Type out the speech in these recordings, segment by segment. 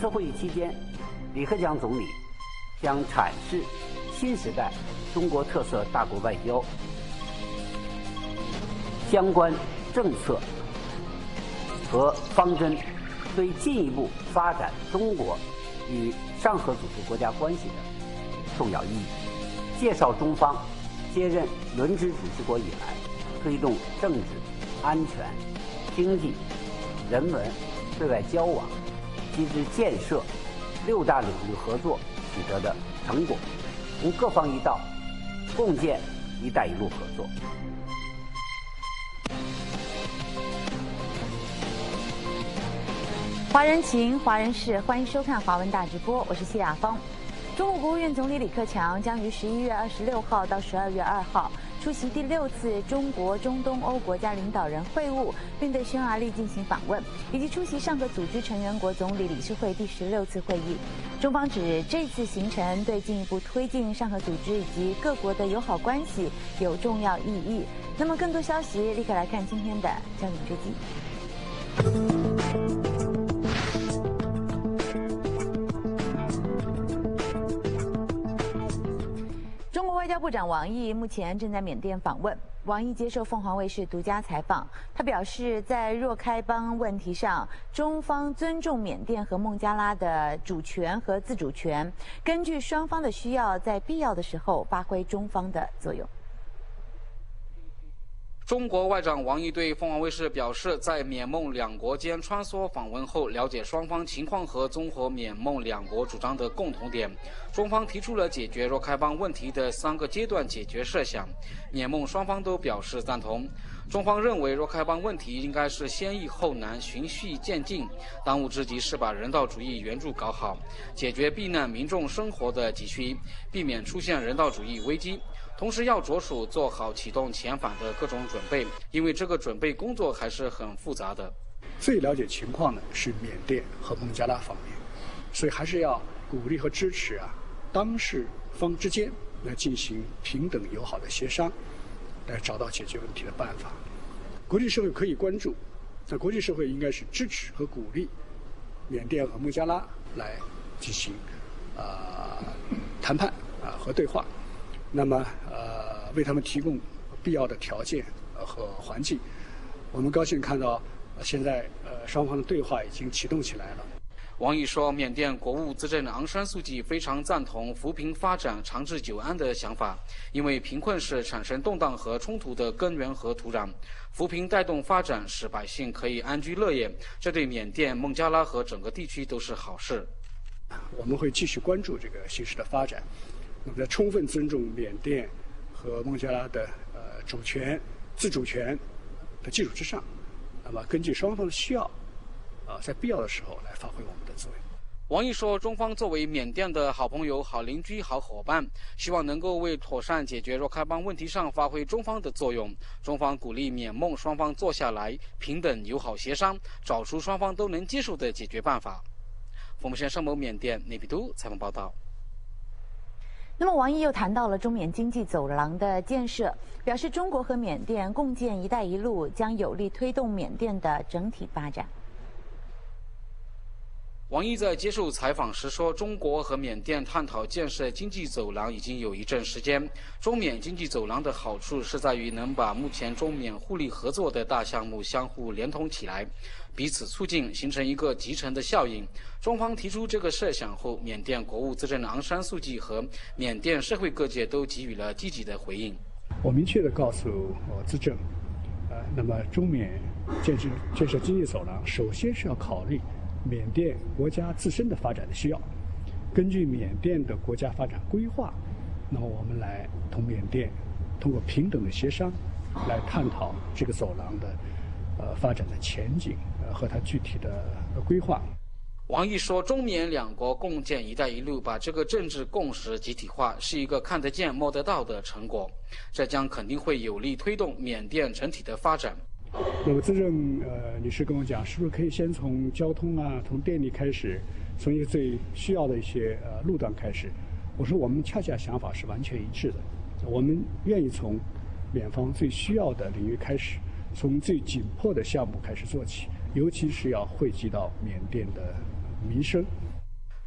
次会议期间，李克强总理将阐释新时代中国特色大国外交相关政策和方针，对进一步发展中国与上合组织国家关系的重要意义，介绍中方接任轮值主席国以来推动政治、安全、经济、人文、对外交往。机制建设六大领域合作取得的成果，同各方一道共建“一带一路”合作。华人情，华人事，欢迎收看华文大直播，我是谢亚芳。中国国务院总理李克强将于十一月二十六号到十二月二号。出席第六次中国中东欧国家领导人会晤，并对匈牙利进行访问，以及出席上合组织成员国总理理事会第十六次会议。中方指这次行程对进一步推进上合组织以及各国的友好关系有重要意义。那么，更多消息立刻来看今天的焦点追击。外交部长王毅目前正在缅甸访问。王毅接受凤凰卫视独家采访，他表示，在若开邦问题上，中方尊重缅甸和孟加拉的主权和自主权，根据双方的需要，在必要的时候发挥中方的作用。中国外长王毅对凤凰卫视表示，在缅孟两国间穿梭访问后，了解双方情况和综合缅孟两国主张的共同点，中方提出了解决若开邦问题的三个阶段解决设想，缅孟双方都表示赞同。中方认为，若开邦问题应该是先易后难、循序渐进，当务之急是把人道主义援助搞好，解决避难民众生活的急需，避免出现人道主义危机。同时要着手做好启动遣返的各种准备，因为这个准备工作还是很复杂的。最了解情况的是缅甸和孟加拉方面，所以还是要鼓励和支持啊，当事方之间来进行平等友好的协商，来找到解决问题的办法。国际社会可以关注，那国际社会应该是支持和鼓励缅甸和孟加拉来进行啊谈判啊和对话。那么，呃，为他们提供必要的条件和环境。我们高兴看到，现在呃双方的对话已经启动起来了。王毅说，缅甸国务资政昂山素季非常赞同扶贫发展、长治久安的想法，因为贫困是产生动荡和冲突的根源和土壤。扶贫带动发展，使百姓可以安居乐业，这对缅甸、孟加拉和整个地区都是好事。我们会继续关注这个形势的发展。那么，在充分尊重缅甸和孟加拉的呃主权、自主权的基础之上，那么根据双方的需要，啊，在必要的时候来发挥我们的作用。王毅说，中方作为缅甸的好朋友、好邻居、好伙伴，希望能够为妥善解决若开邦问题上发挥中方的作用。中方鼓励缅孟双方坐下来，平等友好协商，找出双方都能接受的解决办法。凤山盛某缅甸内比都采访报道。那么，王毅又谈到了中缅经济走廊的建设，表示中国和缅甸共建“一带一路”将有力推动缅甸的整体发展。王毅在接受采访时说：“中国和缅甸探讨建设经济走廊已经有一阵时间。中缅经济走廊的好处是在于能把目前中缅互利合作的大项目相互连通起来，彼此促进，形成一个集成的效应。”中方提出这个设想后，缅甸国务资政昂山素季和缅甸社会各界都给予了积极的回应。我明确地告诉我资政，呃，那么中缅建设建设经济走廊，首先是要考虑。缅甸国家自身的发展的需要，根据缅甸的国家发展规划，那么我们来同缅甸通过平等的协商，来探讨这个走廊的呃发展的前景呃和它具体的规划。王毅说，中缅两国共建“一带一路”，把这个政治共识集体化，是一个看得见、摸得到的成果，这将肯定会有力推动缅甸整体的发展。那么，资政呃女士跟我讲，是不是可以先从交通啊，从电力开始，从一个最需要的一些呃路段开始？我说，我们恰恰想法是完全一致的。我们愿意从缅方最需要的领域开始，从最紧迫的项目开始做起，尤其是要惠及到缅甸的民生。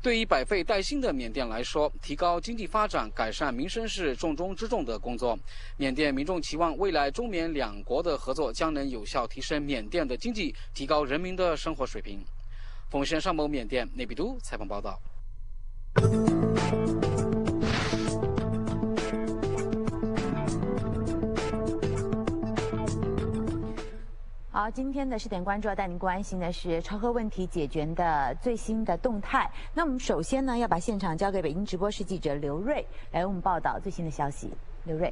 对于百废待兴的缅甸来说，提高经济发展、改善民生是重中之重的工作。缅甸民众期望未来中缅两国的合作将能有效提升缅甸的经济，提高人民的生活水平。奉献上某缅甸内比都采访报道。好，今天的试点关注要带您关心的是朝核问题解决的最新的动态。那我们首先呢，要把现场交给北京直播室记者刘瑞，来为我们报道最新的消息。刘瑞。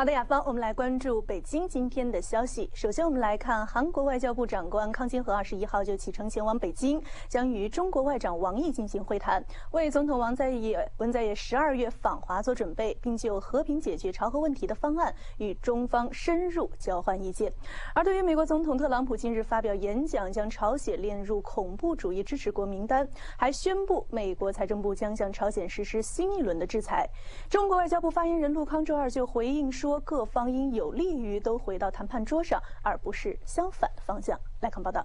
好的，雅芳，我们来关注北京今天的消息。首先，我们来看韩国外交部长官康金和二十一号就启程前往北京，将与中国外长王毅进行会谈，为总统王在野文在野十二月访华做准备，并就和平解决朝核问题的方案与中方深入交换意见。而对于美国总统特朗普近日发表演讲，将朝鲜列入恐怖主义支持国名单，还宣布美国财政部将向朝鲜实施新一轮的制裁。中国外交部发言人陆康周二就回应说。说各方应有利于都回到谈判桌上，而不是相反的方向。来看报道。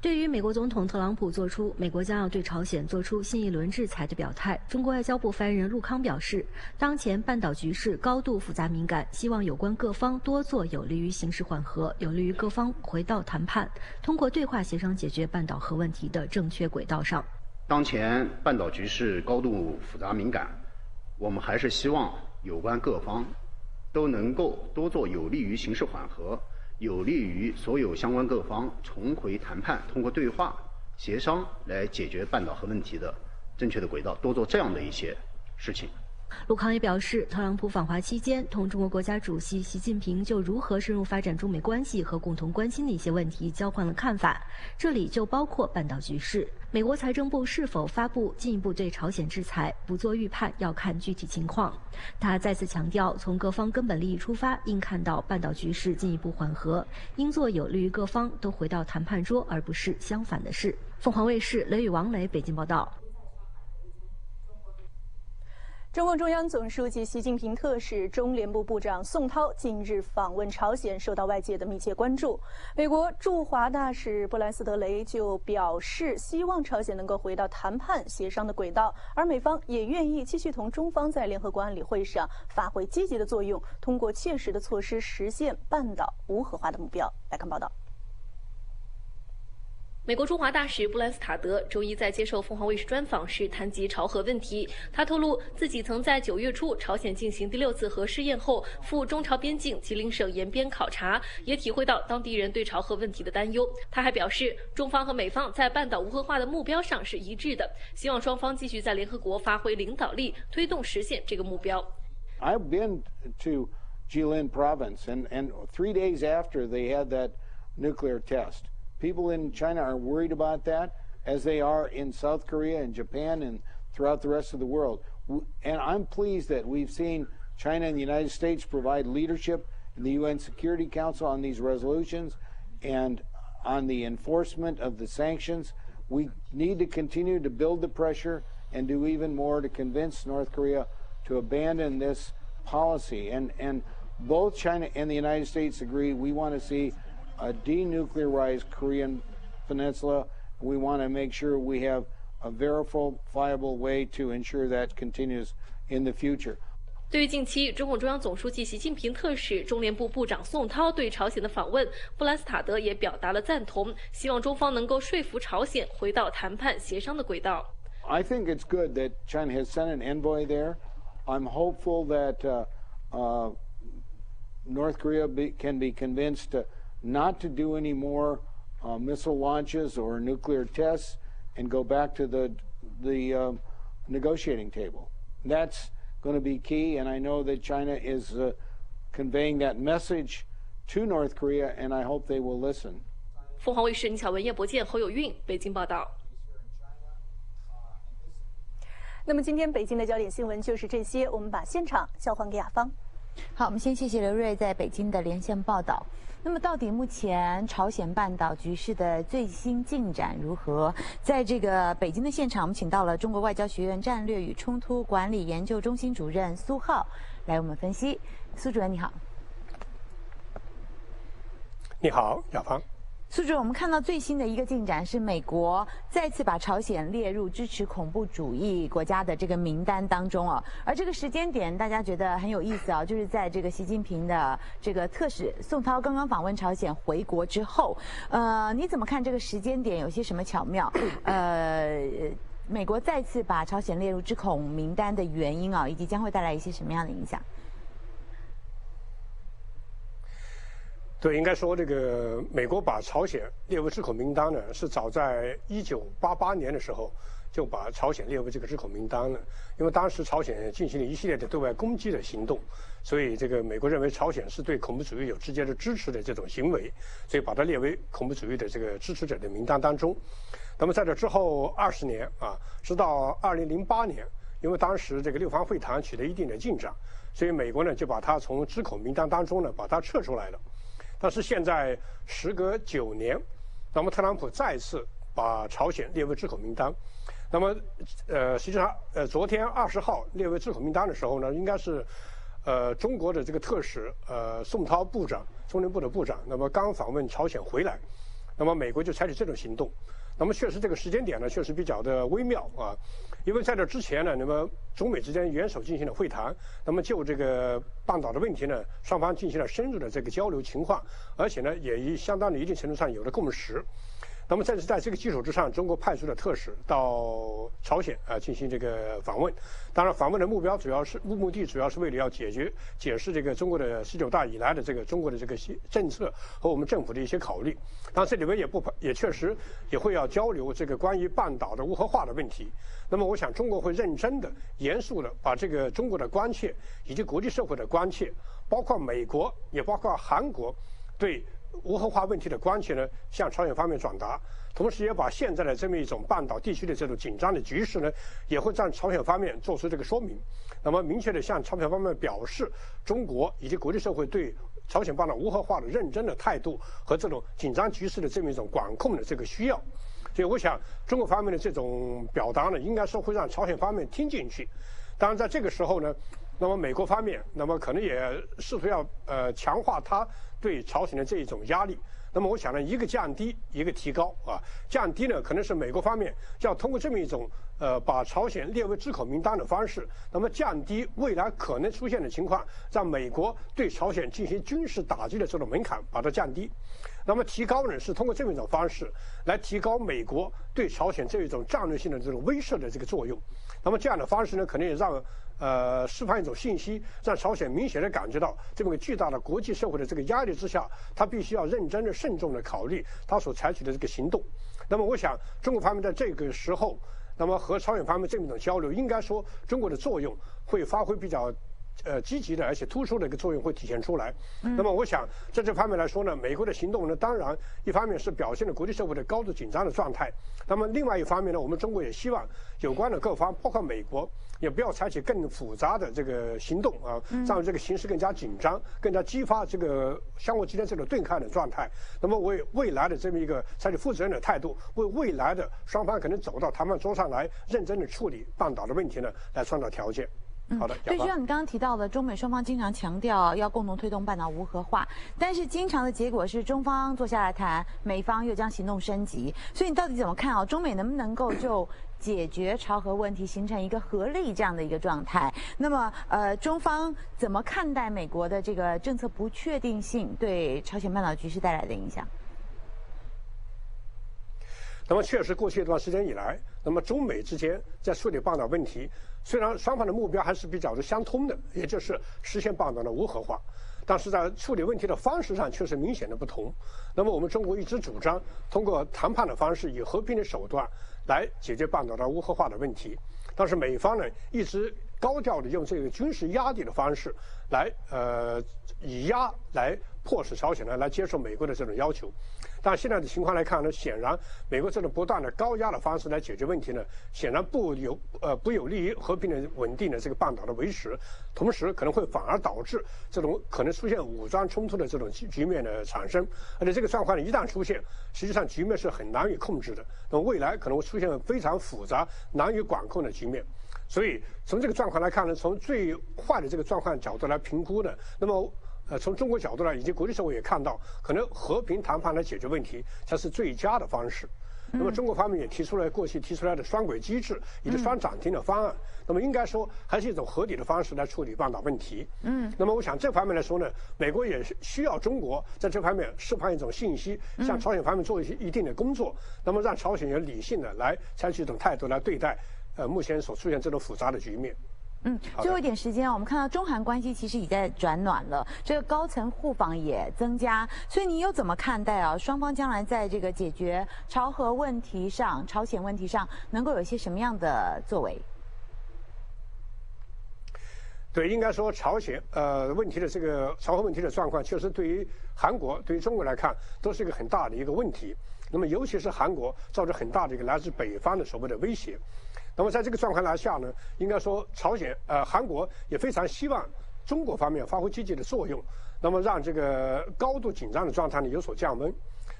对于美国总统特朗普做出美国将要对朝鲜做出新一轮制裁的表态，中国外交部发言人陆康表示，当前半岛局势高度复杂敏感，希望有关各方多做有利于形势缓和、有利于各方回到谈判、通过对话协商解决半岛核问题的正确轨道上。当前半岛局势高度复杂敏感。我们还是希望有关各方都能够多做有利于形势缓和、有利于所有相关各方重回谈判、通过对话协商来解决半岛核问题的正确的轨道，多做这样的一些事情。陆康也表示，特朗普访华期间，同中国国家主席习近平就如何深入发展中美关系和共同关心的一些问题交换了看法，这里就包括半岛局势。美国财政部是否发布进一步对朝鲜制裁，不做预判，要看具体情况。他再次强调，从各方根本利益出发，应看到半岛局势进一步缓和，应做有利于各方都回到谈判桌，而不是相反的事。凤凰卫视雷雨王雷北京报道。中共中央总书记习近平特使、中联部部长宋涛近日访问朝鲜，受到外界的密切关注。美国驻华大使布莱斯德雷就表示，希望朝鲜能够回到谈判协商的轨道，而美方也愿意继续同中方在联合国安理会上发挥积极的作用，通过切实的措施实现半岛无核化的目标。来看报道。美国驻华大使布兰斯塔德周一在接受凤凰卫视专访时谈及朝核问题。他透露，自己曾在九月初朝鲜进行第六次核试验后，赴中朝边境吉林省延边考察，也体会到当地人对朝核问题的担忧。他还表示，中方和美方在半岛无核化的目标上是一致的，希望双方继续在联合国发挥领导力，推动实现这个目标。I've been to Jilin province, and and three days after they had that nuclear test. People in China are worried about that, as they are in South Korea and Japan and throughout the rest of the world. And I'm pleased that we've seen China and the United States provide leadership in the UN Security Council on these resolutions and on the enforcement of the sanctions. We need to continue to build the pressure and do even more to convince North Korea to abandon this policy. And, and both China and the United States agree we want to see a denuclearized Korean peninsula. We want to make sure we have a verifiable way to ensure that continues in the future. 对于近期中共中央总书记习近平特使、中联部部长宋涛对朝鲜的访问，布兰斯塔德也表达了赞同，希望中方能够说服朝鲜回到谈判协商的轨道。I think it's good that China has sent an envoy there. I'm hopeful that uh, uh, North Korea be, can be convinced to not to do any more uh, missile launches or nuclear tests and go back to the the uh, negotiating table. That's going to be key, and I know that China is uh, conveying that message to North Korea, and I hope they will listen. 凤凰卫视倪巧文、叶博健、侯有运北京报道。那么今天北京的焦点新闻就是这些，我们把现场交还给雅芳。好，我们先谢谢刘瑞在北京的连线报道。 那么，到底目前朝鲜半岛局势的最新进展如何？在这个北京的现场，我们请到了中国外交学院战略与冲突管理研究中心主任苏浩来我们分析。苏主任你好。你好，亚芳。苏主任，我们看到最新的一个进展是，美国再次把朝鲜列入支持恐怖主义国家的这个名单当中哦。而这个时间点，大家觉得很有意思啊，就是在这个习近平的这个特使宋涛刚刚访问朝鲜回国之后。呃，你怎么看这个时间点？有些什么巧妙？呃，美国再次把朝鲜列入支恐名单的原因啊，以及将会带来一些什么样的影响？对，应该说这个美国把朝鲜列为支恐名单呢，是早在一九八八年的时候就把朝鲜列为这个支恐名单了。因为当时朝鲜进行了一系列的对外攻击的行动，所以这个美国认为朝鲜是对恐怖主义有直接的支持的这种行为，所以把它列为恐怖主义的这个支持者的名单当中。那么在这之后二十年啊，直到二零零八年，因为当时这个六方会谈取得一定的进展，所以美国呢就把它从支恐名单当中呢把它撤出来了。但是现在时隔九年，那么特朗普再次把朝鲜列为制口名单。那么，呃，实际上，呃，昨天二十号列为制口名单的时候呢，应该是，呃，中国的这个特使，呃，宋涛部长，中联部的部长，那么刚访问朝鲜回来，那么美国就采取这种行动。那么确实这个时间点呢，确实比较的微妙啊，因为在这之前呢，那么中美之间元首进行了会谈，那么就这个半岛的问题呢，双方进行了深入的这个交流情况，而且呢，也以相当的一定程度上有了共识。那么，在在这个基础之上，中国派出的特使到朝鲜啊进行这个访问。当然，访问的目标主要是目目的主要是为了要解决、解释这个中国的十九大以来的这个中国的这个政策和我们政府的一些考虑。当然，这里面也不也确实也会要交流这个关于半岛的无核化的问题。那么，我想中国会认真的、严肃的把这个中国的关切以及国际社会的关切，包括美国也包括韩国对。无核化问题的关切呢，向朝鲜方面转达，同时也把现在的这么一种半岛地区的这种紧张的局势呢，也会向朝鲜方面做出这个说明。那么，明确的向朝鲜方面表示，中国以及国际社会对朝鲜半岛无核化的认真的态度和这种紧张局势的这么一种管控的这个需要。所以，我想中国方面的这种表达呢，应该说会让朝鲜方面听进去。当然，在这个时候呢。那么美国方面，那么可能也试图要呃强化它对朝鲜的这一种压力。那么我想呢，一个降低，一个提高啊。降低呢，可能是美国方面要通过这么一种呃把朝鲜列为制口名单的方式，那么降低未来可能出现的情况，让美国对朝鲜进行军事打击的这种门槛把它降低。那么提高呢，是通过这么一种方式来提高美国对朝鲜这一种战略性的这种威慑的这个作用。那么这样的方式呢，可能也让。呃，释放一种信息，让朝鲜明显的感觉到这么个巨大的国际社会的这个压力之下，他必须要认真的、慎重的考虑他所采取的这个行动。那么，我想中国方面在这个时候，那么和朝鲜方面这么一种交流，应该说中国的作用会发挥比较。呃，积极的而且突出的一个作用会体现出来。那么，我想在这方面来说呢，美国的行动呢，当然一方面是表现了国际社会的高度紧张的状态。那么，另外一方面呢，我们中国也希望有关的各方，包括美国，也不要采取更复杂的这个行动啊，让这个形势更加紧张，更加激发这个相互之间这种对抗的状态。那么，为未来的这么一个采取负责任的态度，为未来的双方可能走到谈判桌上来，认真的处理半岛的问题呢，来创造条件。好的，对，就像你刚刚提到的，中美双方经常强调要共同推动半岛无核化，但是经常的结果是中方坐下来谈，美方又将行动升级。所以你到底怎么看啊？中美能不能够就解决朝核问题，形成一个合力这样的一个状态？那么，呃，中方怎么看待美国的这个政策不确定性对朝鲜半岛局势带来的影响？那么，确实过去一段时间以来，那么中美之间在处理半岛问题。虽然双方的目标还是比较的相通的，也就是实现半岛的无核化，但是在处理问题的方式上却是明显的不同。那么我们中国一直主张通过谈判的方式，以和平的手段来解决半岛的无核化的问题，但是美方呢一直高调的用这个军事压力的方式来呃以压来迫使朝鲜呢来接受美国的这种要求。但现在的情况来看呢，显然美国这种不断的高压的方式来解决问题呢，显然不有呃不有利于和平的稳定的这个半岛的维持，同时可能会反而导致这种可能出现武装冲突的这种局局面的产生，而且这个状况呢一旦出现，实际上局面是很难以控制的，那么未来可能会出现非常复杂、难以管控的局面。所以从这个状况来看呢，从最坏的这个状况角度来评估呢，那么。呃，从中国角度呢，以及国际社会也看到，可能和平谈判来解决问题才是最佳的方式。那么中国方面也提出了过去提出来的双轨机制以及双涨停的方案。那么应该说还是一种合理的方式来处理半岛问题。嗯。那么我想这方面来说呢，美国也需要中国在这方面释放一种信息，向朝鲜方面做一些一定的工作。那么让朝鲜也理性的来采取一种态度来对待，呃，目前所出现这种复杂的局面。嗯，最后一点时间啊，我们看到中韩关系其实已在转暖了，这个高层互访也增加，所以你又怎么看待啊？双方将来在这个解决朝核问题上、朝鲜问题上，能够有一些什么样的作为？对，应该说朝鲜呃问题的这个朝核问题的状况，确实对于韩国、对于中国来看，都是一个很大的一个问题。那么尤其是韩国，造成很大的一个来自北方的所谓的威胁。那么在这个状况来下呢，应该说朝鲜呃韩国也非常希望中国方面发挥积极的作用，那么让这个高度紧张的状态呢有所降温。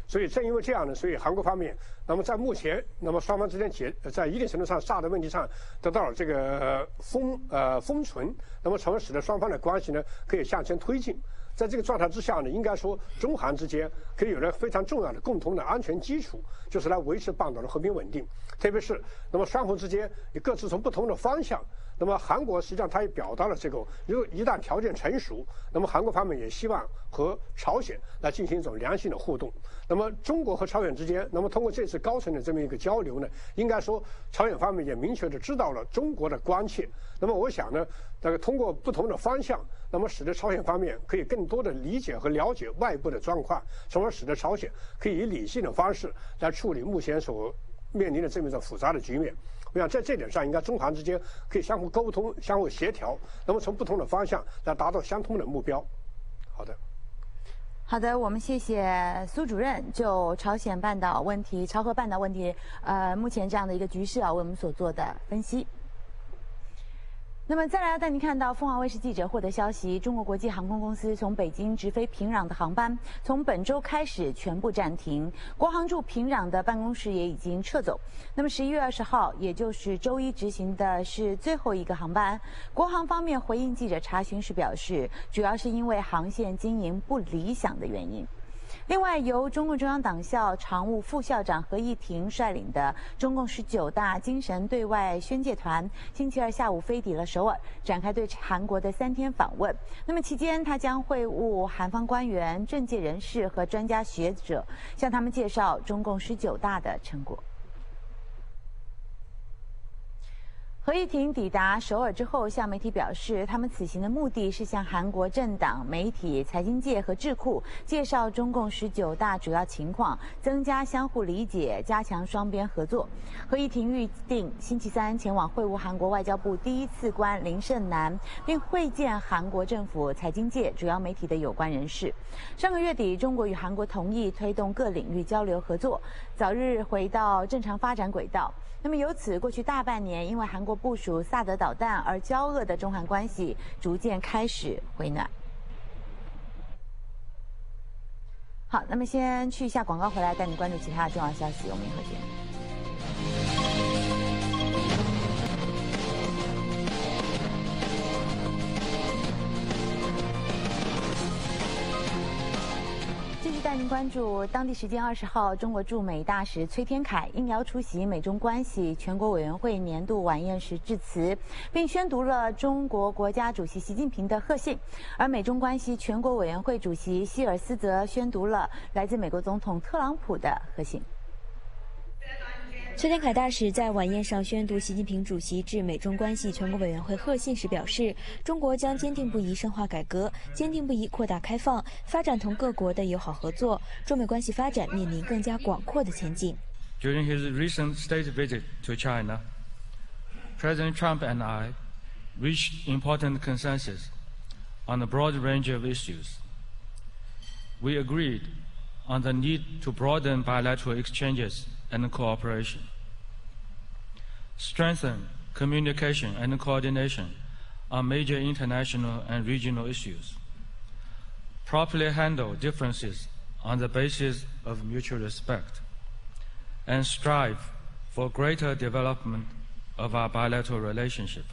所以正因为这样呢，所以韩国方面那么在目前那么双方之间解在一定程度上大的问题上得到了这个封呃封存，那么从而使得双方的关系呢可以向前推进。在这个状态之下呢，应该说中韩之间可以有了非常重要的共同的安全基础，就是来维持半岛的和平稳定。特别是那么双方之间也各自从不同的方向。那么韩国实际上他也表达了这个，如果一旦条件成熟，那么韩国方面也希望和朝鲜来进行一种良性的互动。那么中国和朝鲜之间，那么通过这次高层的这么一个交流呢，应该说朝鲜方面也明确的知道了中国的关切。那么我想呢，这个通过不同的方向，那么使得朝鲜方面可以更多的理解和了解外部的状况，从而使得朝鲜可以以理性的方式来处理目前所面临的这么一种复杂的局面。我想在这点上，应该中韩之间可以相互沟通、相互协调，那么从不同的方向来达到相通的目标。好的，好的，我们谢谢苏主任就朝鲜半岛问题、朝核半岛问题，呃，目前这样的一个局势啊，为我们所做的分析。那么再来带您看到，凤凰卫视记者获得消息，中国国际航空公司从北京直飞平壤的航班，从本周开始全部暂停。国航驻平壤的办公室也已经撤走。那么十一月二十号，也就是周一执行的是最后一个航班。国航方面回应记者查询时表示，主要是因为航线经营不理想的原因。另外，由中共中央党校常务副校长何应廷率领的中共十九大精神对外宣介团，星期二下午飞抵了首尔，展开对韩国的三天访问。那么期间，他将会晤韩方官员、政界人士和专家学者，向他们介绍中共十九大的成果。何一婷抵达首尔之后，向媒体表示，他们此行的目的是向韩国政党、媒体、财经界和智库介绍中共十九大主要情况，增加相互理解，加强双边合作。何一婷预定星期三前往会晤韩国外交部第一次官林胜南，并会见韩国政府、财经界、主要媒体的有关人士。上个月底，中国与韩国同意推动各领域交流合作，早日回到正常发展轨道。那么由此，过去大半年因为韩国部署萨德导弹而交恶的中韩关系，逐渐开始回暖。好，那么先去一下广告，回来带你关注其他的重要消息。我们一会儿见。欢迎关注当地时间二十号，中国驻美大使崔天凯应邀出席美中关系全国委员会年度晚宴时致辞，并宣读了中国国家主席习近平的贺信。而美中关系全国委员会主席希尔斯则宣读了来自美国总统特朗普的贺信。崔天凯大使在晚宴上宣读习近平主席致美中关系全国委员会贺信时表示：“中国将坚定不移深化改革，坚定不移扩大开放，发展同各国的友好合作，中美关系发展面临更加广阔的前景。” During his recent state visit to China, President Trump and I reached important consensus on a broad range of issues. We agreed on the need to broaden bilateral exchanges and cooperation. Strengthen communication and coordination on major international and regional issues. Properly handle differences on the basis of mutual respect. And strive for greater development of our bilateral relationship.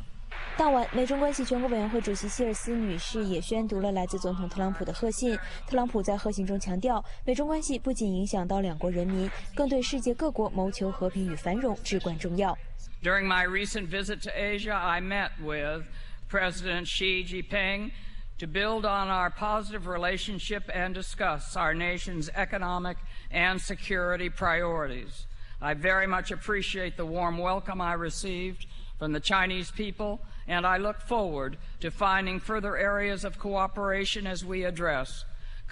当晚，美中关系全国委员会主席希尔斯女士也宣读了来自总统特朗普的贺信。特朗普在贺信中强调，美中关系不仅影响到两国人民，更对世界各国谋求和平与繁荣至关重要。During my recent visit to Asia, I met with President Xi Jinping to build on our positive relationship and discuss our nation's economic and security priorities. I very much appreciate the warm welcome I received from the Chinese people, and I look forward to finding further areas of cooperation as we address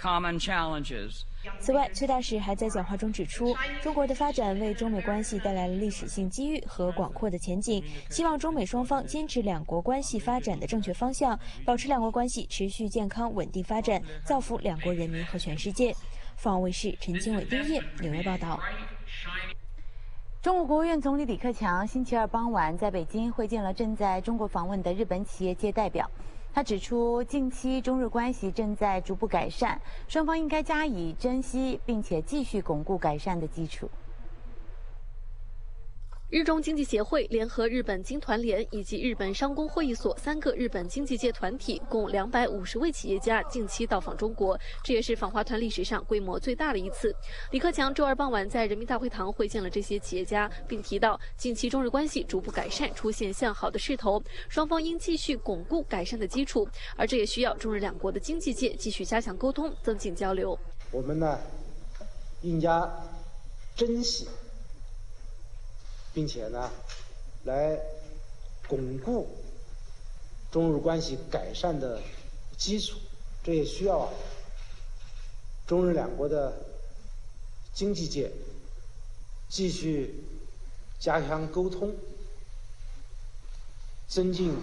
common challenges. 此外，崔大使还在讲话中指出，中国的发展为中美关系带来了历史性机遇和广阔的前景，希望中美双方坚持两国关系发展的正确方向，保持两国关系持续健康稳定发展，造福两国人民和全世界。凤凰卫视陈经纬、丁烨纽约报道。中国国务院总理李克强星期二傍晚在北京会见了正在中国访问的日本企业界代表。他指出，近期中日关系正在逐步改善，双方应该加以珍惜，并且继续巩固改善的基础。日中经济协会联合日本经团联以及日本商工会议所三个日本经济界团体，共两百五十位企业家近期到访中国，这也是访华团历史上规模最大的一次。李克强周二傍晚在人民大会堂会见了这些企业家，并提到近期中日关系逐步改善，出现向好的势头，双方应继续巩固改善的基础，而这也需要中日两国的经济界继续加强沟通，增进交流。我们呢，应加珍惜。并且呢，来巩固中日关系改善的基础，这也需要中日两国的经济界继续加强沟通，增进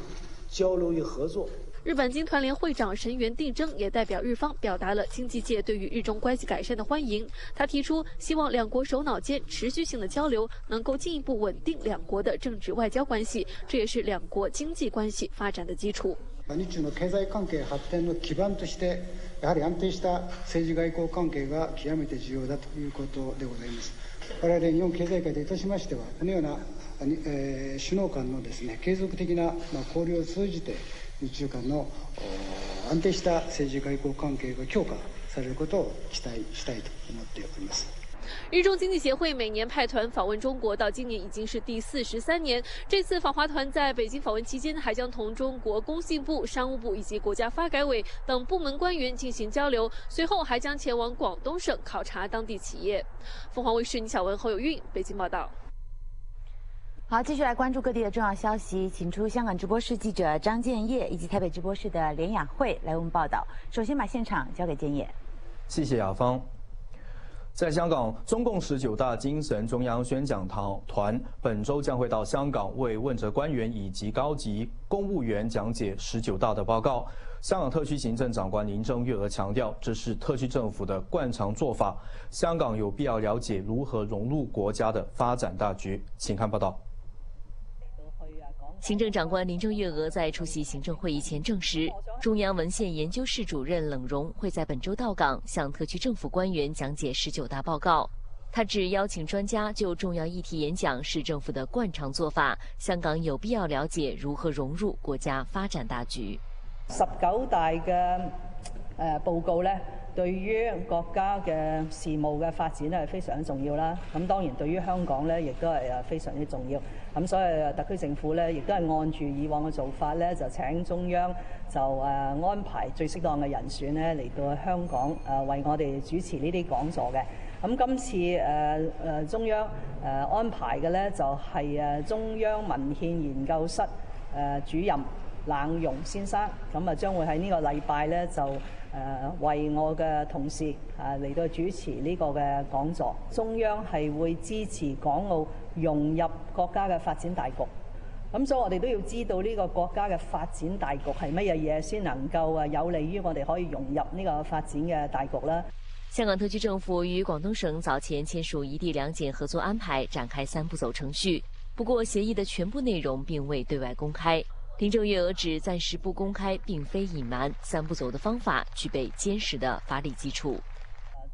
交流与合作。日本经团联会长神原定征也代表日方表达了经济界对于日中关系改善的欢迎。他提出，希望两国首脑间持续性的交流能够进一步稳定两国的政治外交关系，这也是两国经济关系发展的基础。日中の経済関係発展の基盤として、やはり安定した政治外交関係が極めて重要だということでございます。我々日本経済界といたしましては、このような、え首脳間のですね継続的な交流を通じて。 日中間の安定した政治外交関係が強化されることを期待したいと思っております。日中经济协会每年派团访问中国，到今年已经是第四十三年。这次访华团在北京访问期间，还将同中国工信部、商务部以及国家发改委等部门官员进行交流，随后还将前往广东省考察当地企业。凤凰卫视倪小文、侯有运北京报道。 好，继续来关注各地的重要消息，请出香港直播室记者张建业以及台北直播室的连雅慧来为我们报道。首先把现场交给建业。谢谢雅芳。在香港，中共十九大精神中央宣讲堂团本周将会到香港为问责官员以及高级公务员讲解十九大的报告。香港特区行政长官林郑月娥强调，这是特区政府的惯常做法。香港有必要了解如何融入国家的发展大局。请看报道。行政长官林郑月娥在出席行政会议前证实，中央文献研究室主任冷荣会在本周到港，向特区政府官员讲解十九大报告。他指，邀请专家就重要议题演讲是政府的惯常做法，香港有必要了解如何融入国家发展大局。十九大嘅誒報告咧。對於國家嘅事務嘅發展咧係非常重要啦。咁當然對於香港咧，亦都係誒非常之重要。咁所以特區政府咧，亦都係按住以往嘅做法咧，就請中央就誒安排最適當嘅人選咧嚟到香港誒為我哋主持呢啲講座嘅。咁今次誒誒中央誒安排嘅咧就係誒中央文獻研究室誒主任冷溶先生，咁啊將會喺呢個禮拜咧就。誒為我嘅同事啊嚟到主持呢個嘅講座，中央係會支持港澳融入國家嘅發展大局。咁所以我哋都要知道呢個國家嘅發展大局係乜嘢嘢，先能夠啊有利於我哋可以融入呢個發展嘅大局啦。香港特區政府與廣東省早前簽署一地兩檢合作安排，展開三步走程序。不過協議的全部內容並未對外公開。林郑月娥指，暂时不公开，并非隐瞒。三步走的方法具备坚实的法理基础。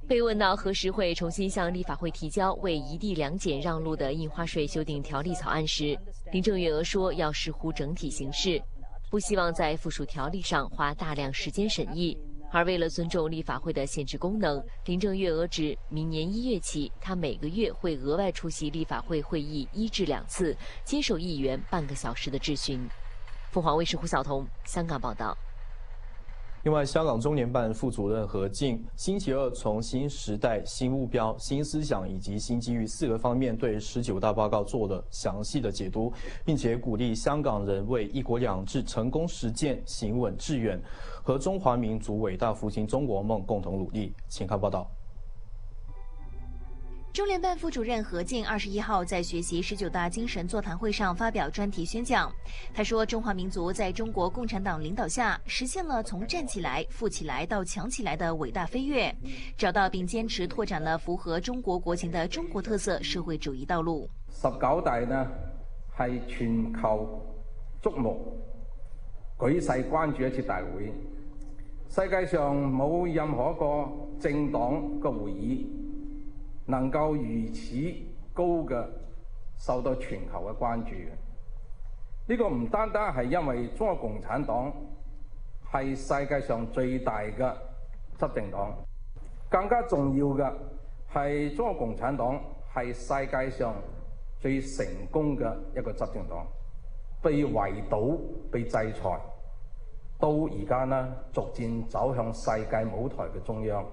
被问到何时会重新向立法会提交为一地两检让路的印花税修订条例草案时，林郑月娥说：“要视乎整体形势。”不希望在附属条例上花大量时间审议。而为了尊重立法会的限制功能，林郑月娥指，明年一月起，她每个月会额外出席立法会会议一至两次，接受议员半个小时的质询。凤凰卫视胡晓彤香港报道。另外，香港中联办副主任何靖星期二从新时代、新目标、新思想以及新机遇四个方面对十九大报告做了详细的解读，并且鼓励香港人为“一国两制”成功实践行稳致远，和中华民族伟大复兴中国梦共同努力。请看报道。中联办副主任何靖二十一号在学习十九大精神座谈会上发表专题宣讲。他说：“中华民族在中国共产党领导下，实现了从站起来、富起来到强起来的伟大飞跃，找到并坚持拓展了符合中国国情的中国特色社会主义道路。”十九大呢，係全球矚目、舉世關注一次大會。世界上冇任何一個政黨嘅會議。能夠如此高嘅受到全球嘅關注，呢個唔單單係因為中國共產黨係世界上最大嘅執政黨，更加重要嘅係中國共產黨係世界上最成功嘅一個執政黨，被圍堵、被制裁，到而家呢逐漸走向世界舞台嘅中央。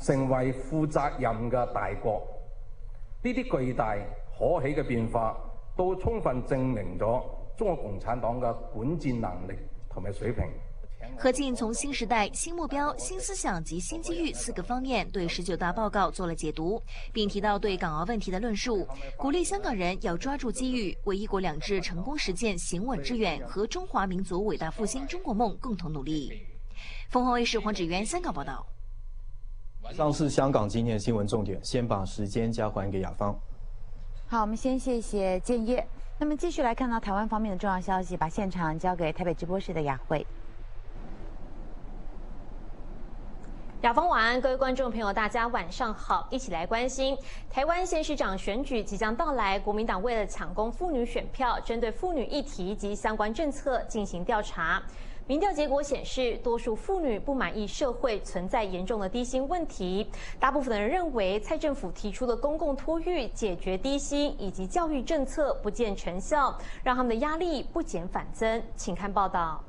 成為負責任嘅大國，呢啲巨大可喜嘅變化，都充分證明咗中國共產黨嘅管治能力同埋水平。何靖從新時代、新目標、新思想及新機遇四個方面對十九大報告做了解讀，並提到對港澳問題的論述，鼓勵香港人要抓住機遇，為一國兩制成功實踐行穩致遠和中華民族偉大復興中國夢共同努力。鳳凰衛視黃芷媛香港報道。上是香港今天的新闻重点，先把时间交还给雅芳。好，我们先谢谢建业。那么继续来看到台湾方面的重要消息，把现场交给台北直播室的雅慧。雅芳晚安，各位观众朋友，大家晚上好，一起来关心台湾县市长选举即将到来，国民党为了抢攻妇女选票，针对妇女议题及相关政策进行调查。民调结果显示，多数妇女不满意社会存在严重的低薪问题。大部分的人认为，蔡政府提出的公共托育解决低薪以及教育政策不见成效，让他们的压力不减反增。请看报道。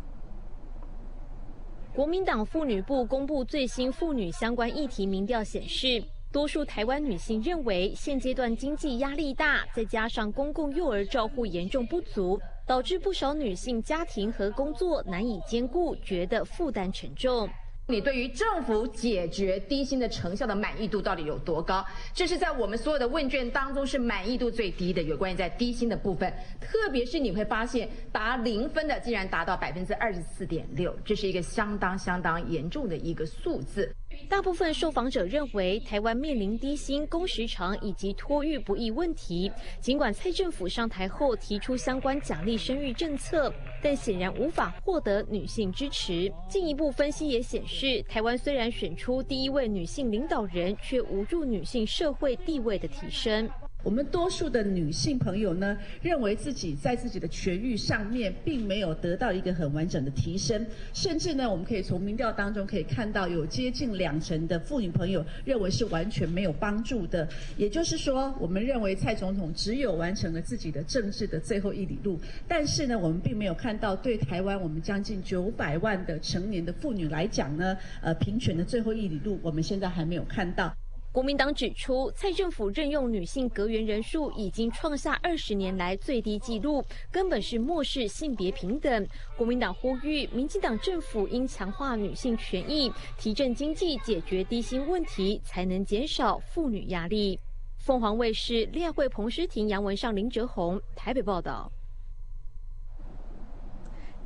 国民党妇女部公布最新妇女相关议题民调显示，多数台湾女性认为，现阶段经济压力大，再加上公共幼儿照护严重不足。导致不少女性家庭和工作难以兼顾，觉得负担沉重。你对于政府解决低薪的成效的满意度到底有多高？这是在我们所有的问卷当中是满意度最低的，有关于在低薪的部分。特别是你会发现，达零分的竟然达到百分之二十四点六，这是一个相当相当严重的一个数字。大部分受访者认为，台湾面临低薪、工时长以及托育不易问题。尽管蔡政府上台后提出相关奖励生育政策，但显然无法获得女性支持。进一步分析也显示，台湾虽然选出第一位女性领导人，却无助女性社会地位的提升。我们多数的女性朋友呢，认为自己在自己的权益上面并没有得到一个很完整的提升，甚至呢，我们可以从民调当中可以看到，有接近两成的妇女朋友认为是完全没有帮助的。也就是说，我们认为蔡总统只有完成了自己的政治的最后一里路，但是呢，我们并没有看到对台湾我们将近九百万的成年的妇女来讲呢，呃，平权的最后一里路，我们现在还没有看到。国民党指出，蔡政府任用女性阁员人数已经创下二十年来最低纪录，根本是漠视性别平等。国民党呼吁，民进党政府应强化女性权益，提振经济，解决低薪问题，才能减少妇女压力。凤凰卫视列会彭诗婷、杨文尚、林哲宏台北报道。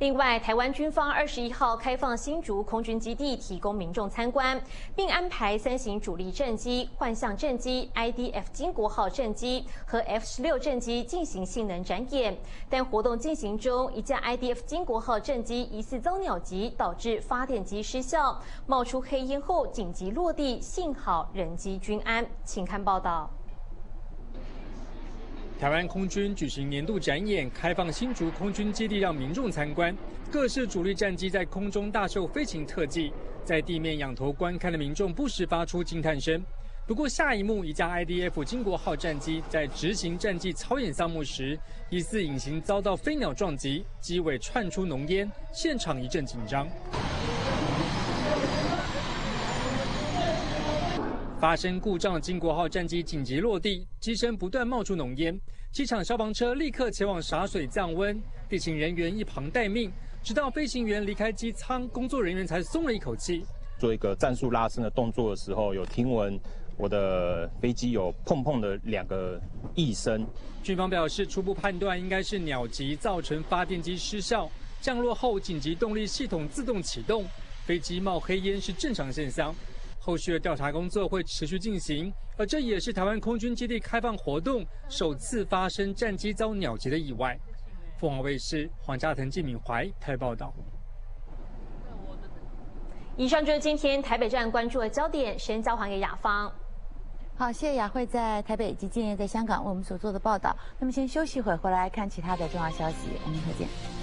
另外，台湾军方二十一号开放新竹空军基地提供民众参观，并安排三型主力战机、幻象战机、IDF 金国号战机和 F 十六战机进行性能展演。但活动进行中，一架 IDF 金国号战机疑似遭鸟击，导致发电机失效，冒出黑烟后紧急落地，幸好人机均安。请看报道。台湾空军举行年度展演，开放新竹空军基地让民众参观。各式主力战机在空中大秀飞行特技，在地面仰头观看的民众不时发出惊叹声。不过，下一幕，一架 IDF 金国号战机在执行战绩操演项目时，疑似隐形遭到飞鸟撞击，机尾窜出浓烟，现场一阵紧张。发生故障的金国号战机紧急落地，机身不断冒出浓烟，机场消防车立刻前往洒水降温，地勤人员一旁待命，直到飞行员离开机舱，工作人员才松了一口气。做一个战术拉伸的动作的时候，有听闻。我的飞机有碰碰的两个异声。军方表示，初步判断应该是鸟击造成发电机失效，降落后紧急动力系统自动启动，飞机冒黑烟是正常现象。后续的调查工作会持续进行，而这也是台湾空军基地开放活动首次发生战机遭鸟击的意外。凤凰卫视黄家腾、季敏怀台报道。以上就是今天台北站关注的焦点，先交还给雅芳。好，谢谢雅慧在台北以及今日在香港为我们所做的报道。那么先休息一会儿，回来看其他的重要消息。我们再见。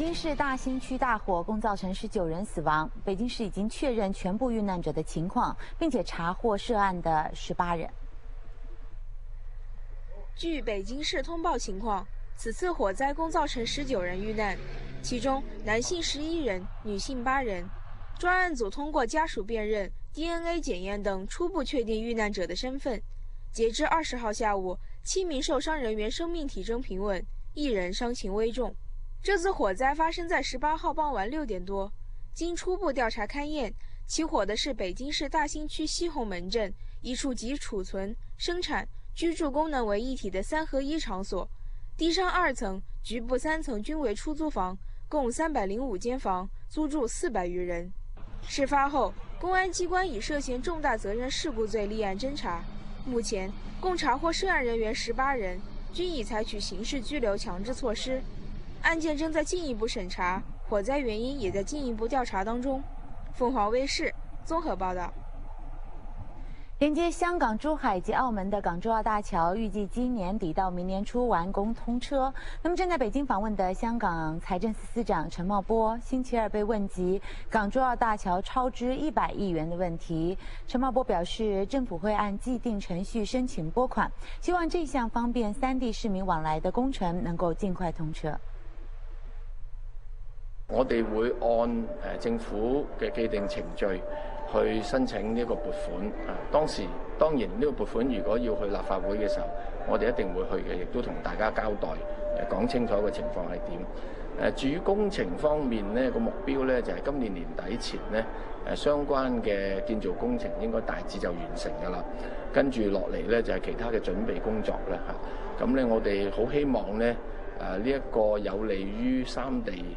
北京市大兴区大火共造成十九人死亡，北京市已经确认全部遇难者的情况，并且查获涉案的十八人。据北京市通报情况，此次火灾共造成十九人遇难，其中男性十一人，女性八人。专案组通过家属辨认、DNA 检验等，初步确定遇难者的身份。截至二十号下午，七名受伤人员生命体征平稳，一人伤情危重。这次火灾发生在十八号傍晚六点多。经初步调查勘验，起火的是北京市大兴区西红门镇一处集储存、生产、居住功能为一体的三合一场所，地上二层、局部三层均为出租房，共三百零五间房，租住四百余人。事发后，公安机关以涉嫌重大责任事故罪立案侦查，目前共查获涉案人员十八人，均已采取刑事拘留强制措施。案件正在进一步审查，火灾原因也在进一步调查当中。凤凰卫视综合报道。连接香港、珠海及澳门的港珠澳大桥预计今年底到明年初完工通车。那么正在北京访问的香港财政司司长陈茂波星期二被问及港珠澳大桥超支一百亿元的问题，陈茂波表示，政府会按既定程序申请拨款，希望这项方便三地市民往来的工程能够尽快通车。我哋會按誒政府嘅既定程序去申請呢個撥款。啊，當時當然呢個撥款如果要去立法會嘅時候，我哋一定會去嘅，亦都同大家交代誒講清楚個情況係點。誒，至於工程方面呢個目標咧就係今年年底前呢誒相關嘅建造工程應該大致就完成㗎啦。跟住落嚟咧就係其他嘅準備工作啦嚇。咁咧我哋好希望咧誒呢一個有利於三地。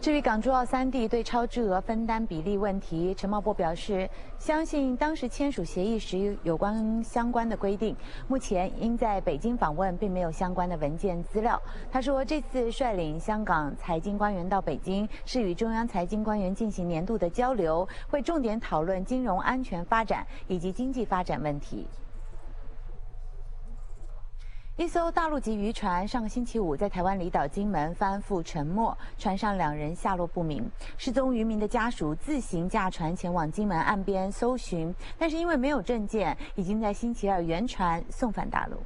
至于港珠澳三地对超支额分担比例问题，陈茂波表示，相信当时签署协议时有关相关的规定。目前因在北京访问，并没有相关的文件资料。他说，这次率领香港财经官员到北京，是与中央财经官员进行年度的交流，会重点讨论金融安全发展以及经济发展问题。一艘大陆籍渔船上个星期五在台湾离岛金门翻覆沉没，船上两人下落不明。失踪渔民的家属自行驾船前往金门岸边搜寻，但是因为没有证件，已经在星期二原船送返大陆。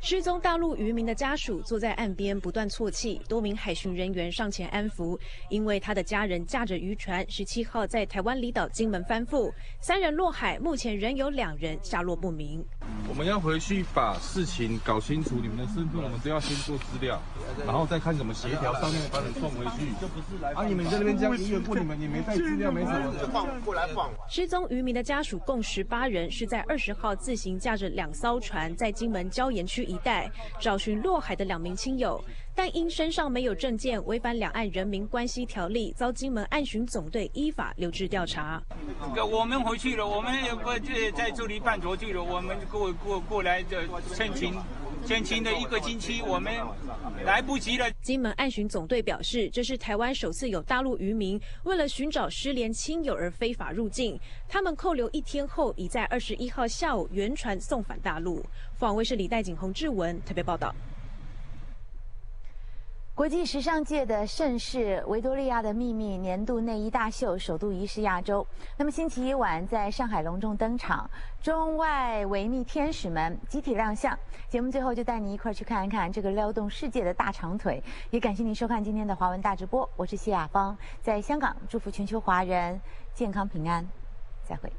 失踪大陆渔民的家属坐在岸边不断啜泣，多名海巡人员上前安抚，因为他的家人驾着渔船十七号在台湾离岛金门翻覆，三人落海，目前仍有两人下落不明。我们要回去把事情搞清楚，你们的身份我们都要先做资料，然后再看怎么协调，上面把你送回去。啊，你们在那边样医院过，你们你没带资料没什么，放过来放。失踪渔民的家属共十八人，是在二十号自行驾着两艘船，在金门礁岩区一带找寻落海的两名亲友。但因身上没有证件，违反两岸人民关系条例，遭金门案巡总队依法留置调查。我们回去了，我们也不在在这里办桌去了，我们过过过来的申请，申请的一个星期，我们来不及了。金门案巡总队表示，这是台湾首次有大陆渔民为了寻找失联亲友而非法入境，他们扣留一天后，已在二十一号下午原船送返大陆。访卫视李代景、洪志文特别报道。国际时尚界的盛事——维多利亚的秘密年度内衣大秀首度移师亚洲。那么星期一晚在上海隆重登场，中外维密天使们集体亮相。节目最后就带你一块去看一看这个撩动世界的大长腿。也感谢您收看今天的华文大直播，我是谢雅芳，在香港祝福全球华人健康平安，再会。